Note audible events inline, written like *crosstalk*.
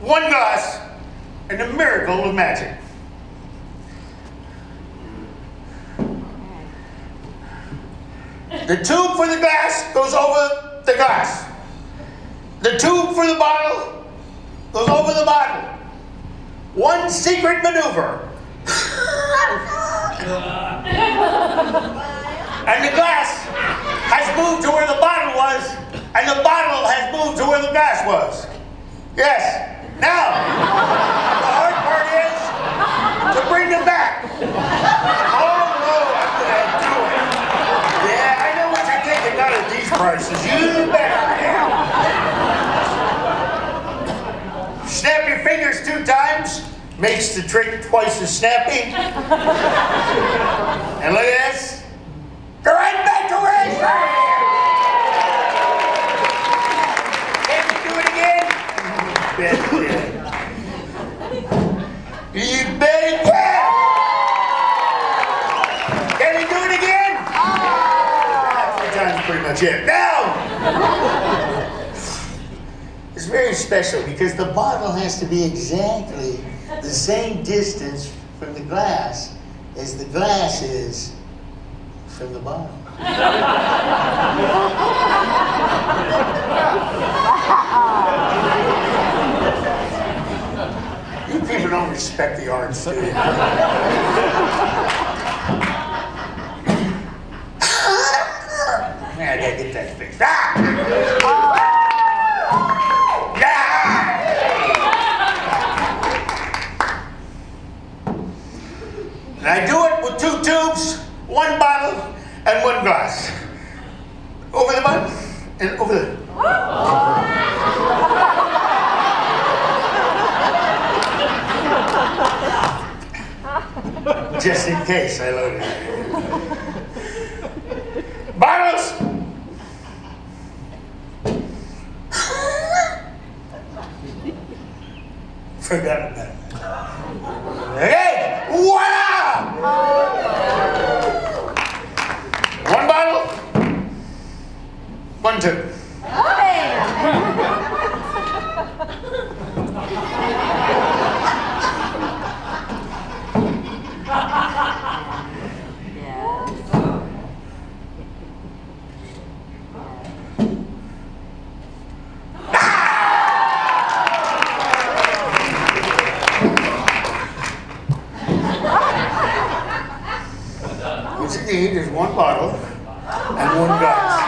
one glass, and the miracle of magic. The tube for the glass goes over the glass. The tube for the bottle goes over the bottle. One secret maneuver. and the glass has moved to where the bottle was, and the bottle has moved to where the glass was. Yes. Now, the hard part is to bring them Oh no, I'm gonna do it. Yeah, I know what you're thinking. Not at these prices. You better. Snap your fingers two times. Makes the trick twice as snappy. and look at this. Go right back to where I started. Can you do it again? *laughs* Bet you can. You bet it can. Can you do it again? That's time's pretty much it. Now! It's very special because the bottle has to be exactly the same distance from the glass as the glass is from the bottle. you people don't respect the arts, do you? And I do it with two tubes, one bottle, and one glass. Over the bottle and over the. *laughs* Just in case I loaded it. Bottles! Forgot about it. Hey! Voila! One bottle, one tube. What you need is one bottle and one glass.